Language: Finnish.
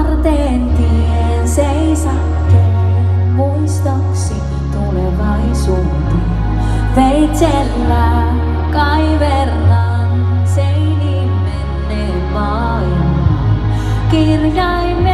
varten tien seisakkeen muistoksi tulevaisuuteen. Veitsellä kaiverran seiniin menneen kirjaimen.